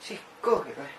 Sí, coge, coge.